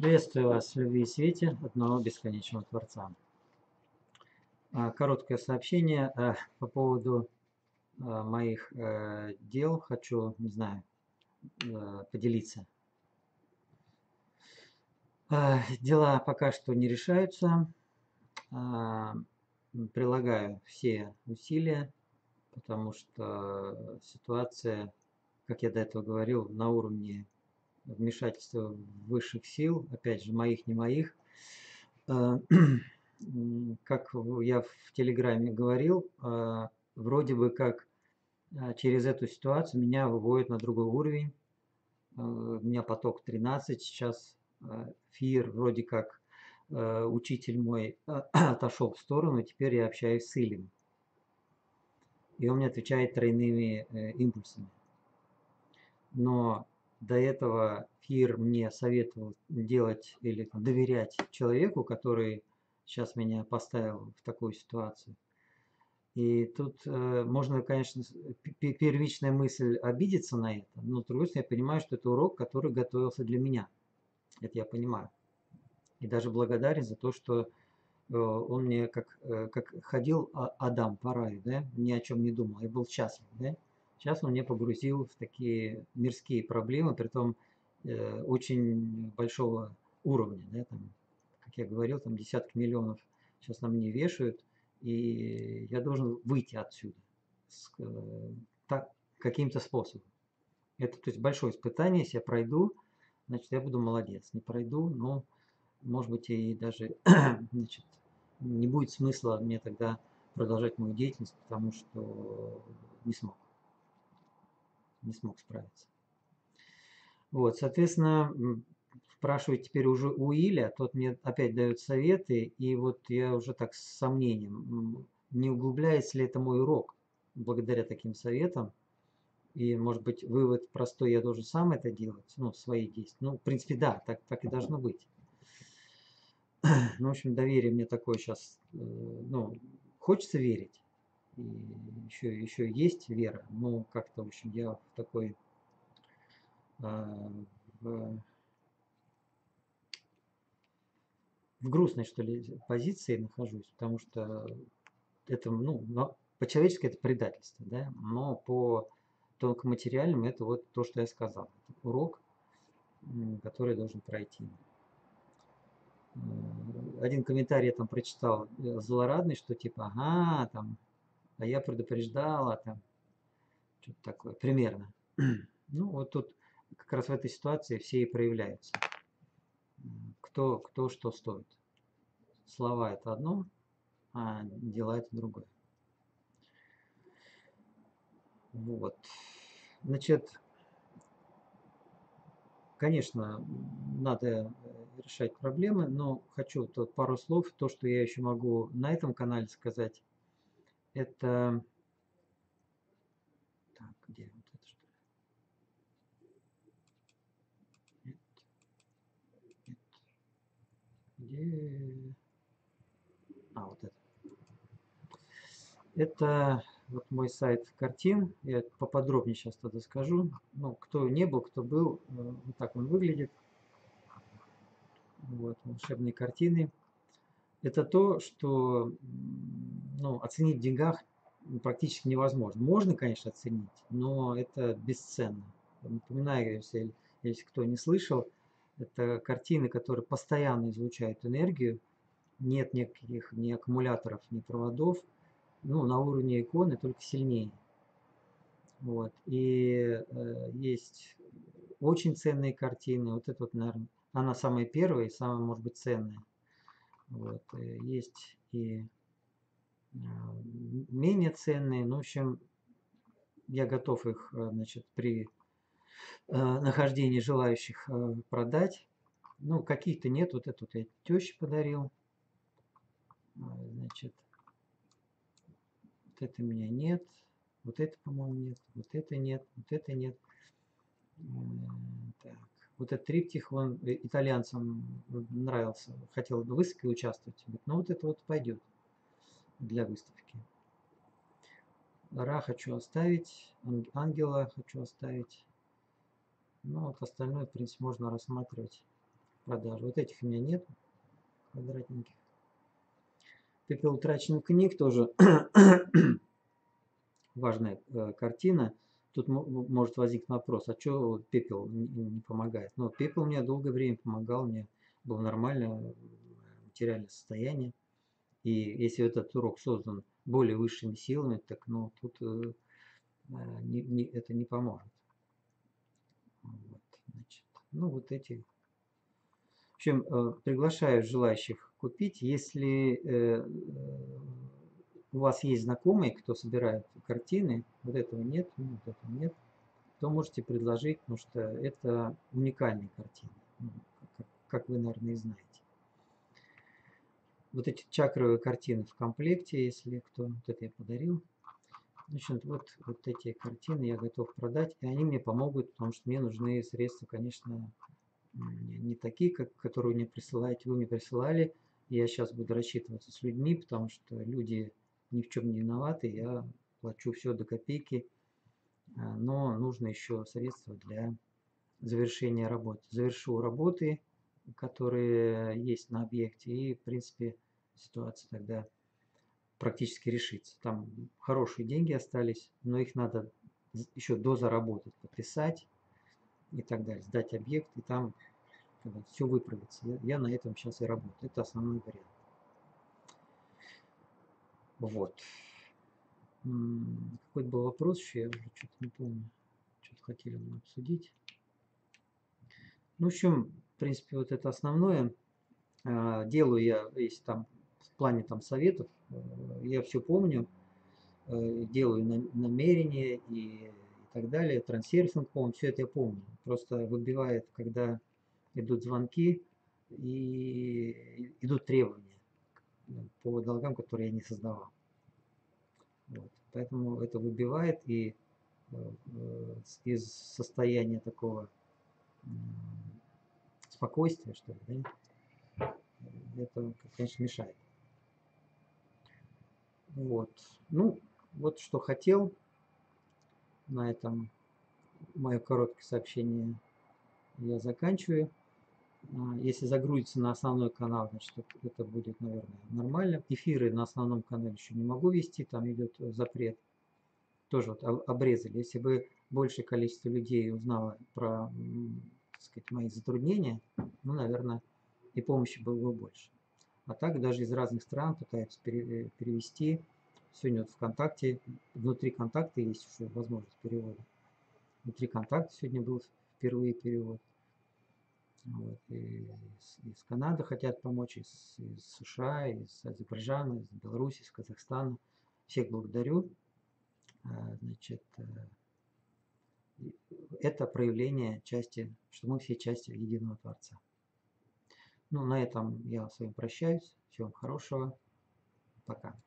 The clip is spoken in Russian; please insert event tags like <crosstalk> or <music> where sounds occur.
Приветствую вас в любви и свете одного бесконечного Творца. А, короткое сообщение а, по поводу а, моих э, дел. Хочу, не знаю, э, поделиться. Дела пока что не решаются. Прилагаю все усилия, потому что ситуация, как я до этого говорил, на уровне вмешательства высших сил, опять же, моих, не моих. Э, <clears throat> как я в Телеграме говорил, э, вроде бы как э, через эту ситуацию меня выводят на другой уровень. У меня поток 13, сейчас Фир вроде как учитель мой <clears throat> отошел в сторону, теперь я общаюсь с Илем. И он мне отвечает тройными импульсами. Но до этого Фир мне советовал делать или доверять человеку, который сейчас меня поставил в такую ситуацию. И тут э, можно, конечно, первичная мысль обидеться на это, но с другой стороны, я понимаю, что это урок, который готовился для меня. Это я понимаю. И даже благодарен за то, что э, он мне как, э, как ходил а, Адам по раю, да, ни о чем не думал, я был счастлив, да. Сейчас он меня погрузил в такие мирские проблемы, при том э, очень большого уровня. Да, там, как я говорил, там десятки миллионов сейчас на мне вешают, и я должен выйти отсюда с, э, так, каким-то способом. Это то есть большое испытание, если я пройду, значит я буду молодец. Не пройду, но может быть и даже <clears throat> значит, не будет смысла мне тогда продолжать мою деятельность, потому что не смог не смог справиться. Вот, соответственно, спрашиваю теперь уже у Иля, тот мне опять дает советы, и вот я уже так с сомнением, не углубляется ли это мой урок благодаря таким советам, и, может быть, вывод простой, я должен сам это делать, ну, свои действия. Ну, в принципе, да, так, так и должно быть. <clears throat> Ну, в общем, доверие мне такое сейчас, э, ну, хочется верить и еще, еще есть вера, но как-то, в общем, я в такой а, в, в грустной, что ли, позиции нахожусь, потому что это, ну, по-человечески это предательство, да, но по тонкоматериальному это вот то, что я сказал. Это урок, который должен пройти. Один комментарий я там прочитал э, злорадный, что типа, ага, там, а я предупреждала там, что-то такое, примерно. <clears throat> Ну, вот тут как раз в этой ситуации все и проявляются. Кто, кто что стоит. Слова это одно, а дела это другое. Вот. Значит, конечно, надо решать проблемы, но хочу тут пару слов, то, что я еще могу на этом канале сказать, это... Так, где вот это что ли? Нет. Нет. Где... А, вот это. Это вот мой сайт картин. Я поподробнее сейчас тогда скажу. Ну, кто не был, кто был, э, вот так он выглядит. Вот, волшебные картины. Это то, что ну, оценить в деньгах практически невозможно. Можно, конечно, оценить, но это бесценно. Напоминаю, если, если кто не слышал, это картины, которые постоянно излучают энергию, нет никаких ни аккумуляторов, ни проводов, ну, на уровне иконы только сильнее. Вот. И э, есть очень ценные картины. Вот это вот, наверное, она самая первая и самая, может быть, ценная. Вот. Э, есть и менее ценные. Ну, в общем, я готов их э, значит, при э, нахождении желающих продать. Ну, каких-то нет. Вот эту я теще подарил. Значит, вот это у меня нет. Вот это, по-моему, нет. Вот это нет. Вот это нет. Вот этот триптих, он итальянцам нравился. Хотел в выставке участвовать. ну вот это вот пойдет для выставки. Ра хочу оставить, ангела хочу оставить. Ну вот остальное, в принципе, можно рассматривать продажу. Вот этих у меня нет, квадратненьких. Пепел утраченных книг тоже <clears throat> важная э, картина. Тут может возникнуть вопрос, а что пепел не помогает? Но пепел мне долгое время помогал, мне было нормальное материальное состояние. И если этот урок создан более высшими силами, так ну, тут э, э не, не, это не поможет. Вот, значит, ну вот эти. В общем, э, приглашаю желающих купить. Если э, у вас есть знакомые, кто собирает картины, вот этого нет, ну, вот этого нет, то можете предложить, потому что это уникальные картины, ну, как, вы, наверное, и знаете. Вот эти чакровые картины в комплекте, если кто, вот это я подарил. Значит, вот, вот эти картины я готов продать, и они мне помогут, потому что мне нужны средства, конечно, не такие, как, которые мне присылаете, вы мне присылали. Я сейчас буду рассчитываться с людьми, потому что люди ни в чем не виноваты, я плачу все до копейки, а, но нужно еще средства для завершения работы. Завершу работы, которые есть на объекте, и, в принципе, ситуация тогда практически решится. Там хорошие деньги остались, но их надо еще дозаработать, подписать и так далее, сдать объект, и там когда все выправится. Я, я на этом сейчас и работаю. Это основной вариант. Вот. Какой был вопрос еще, я уже что-то не помню. Что-то хотели мы обсудить. Ну, в общем, в принципе, вот это основное. А, делаю я, если там в плане там советов, э, я все помню, э, делаю намерения и, так далее, трансерфинг помню, все это я помню. Просто выбивает, когда идут звонки и идут требования по долгам, которые я не создавал. Вот. Поэтому это выбивает и э, из состояния такого спокойствия, что ли, да, это, конечно, мешает. Вот. Ну, вот что хотел. На этом мое короткое сообщение я заканчиваю. А, если загрузится на основной канал, значит это будет, наверное, нормально. Эфиры на основном канале еще не могу вести, там идет э, запрет. Тоже вот обрезали. Если бы большее количество людей узнало про так сказать, мои затруднения, ну, наверное, и помощи было бы больше. А так даже из разных стран пытаются э, перевести. Сегодня вот ВКонтакте, внутри контакта есть уже возможность перевода. Внутри контакта сегодня был впервые перевод. Вот, и из, Канады хотят помочь, из, из США, из Азербайджана, из Беларуси, из Казахстана. Всех благодарю. А, значит, э, это проявление части, что мы все части единого Творца. Ну, на этом я с вами прощаюсь. Всего хорошего. Пока.